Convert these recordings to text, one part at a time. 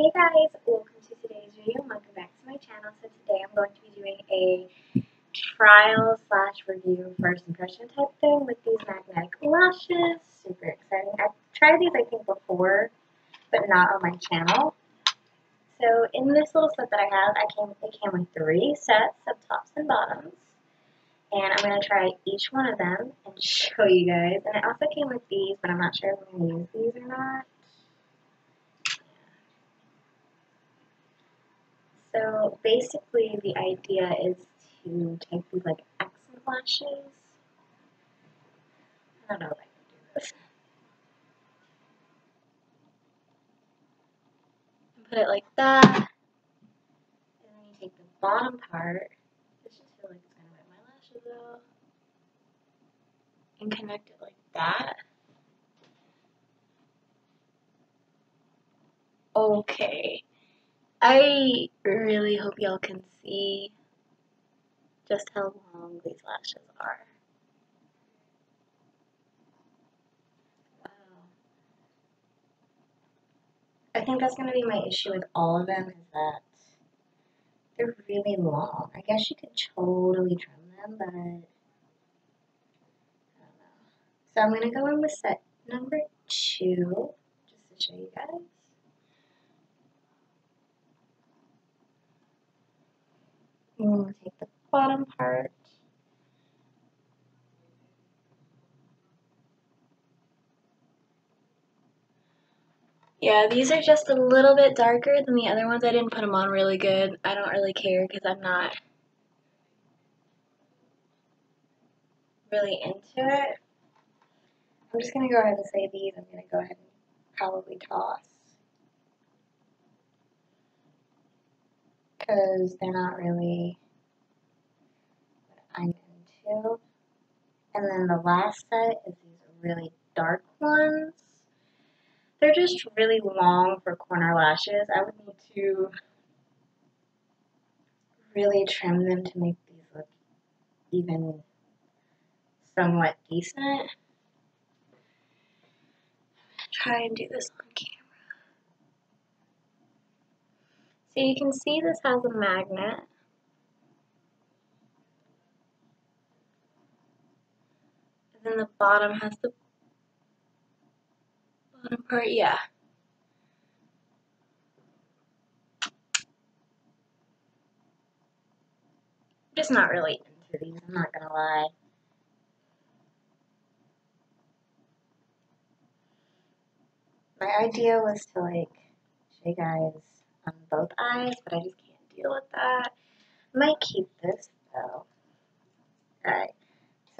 Hey guys, welcome to today's video. Welcome back to my channel. So today I'm going to be doing a trial slash review first impression type thing with these magnetic lashes. Super exciting. I've tried these I think before, but not on my channel. So in this little set that I have, I came it came with three sets of tops and bottoms. And I'm going to try each one of them and show you guys. And it also came with these, but I'm not sure if I'm going to use these or not. So basically the idea is to take these like accent lashes. I don't know if I can do this. And put it like that. And then you take the bottom part. This just like it's gonna rip my lashes out. And connect it like that. Okay. I really hope y'all can see just how long these lashes are. Wow. I think that's going to be my issue with all of them is that they're really long. I guess you could totally trim them, but I don't know. So I'm going to go in with set number two, just to show you guys. Take the bottom part. Yeah, these are just a little bit darker than the other ones. I didn't put them on really good. I don't really care because I'm not really into it. I'm just going to go ahead and say these. I'm going to go ahead and probably toss. Because they're not really what I'm into. And then the last set is these really dark ones. They're just really long for corner lashes. I would need to really trim them to make these look even somewhat decent. Try and do this on camera. So you can see this has a magnet. And then the bottom has the bottom part, yeah. I'm just not really into these, I'm not gonna lie. My idea was to like show you guys on both eyes, but I just can't deal with that. Might keep this though. Alright,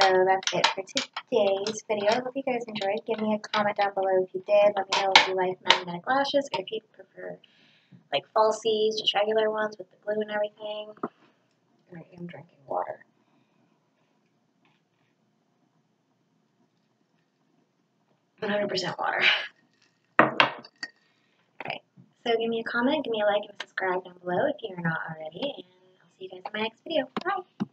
so that's it for today's video. I hope you guys enjoyed. Give me a comment down below if you did. Let me know if you like magnetic lashes or if you prefer like falsies, just regular ones with the glue and everything. I am drinking water. One hundred percent water. So give me a comment, give me a like, and subscribe down below if you're not already, and I'll see you guys in my next video. Bye!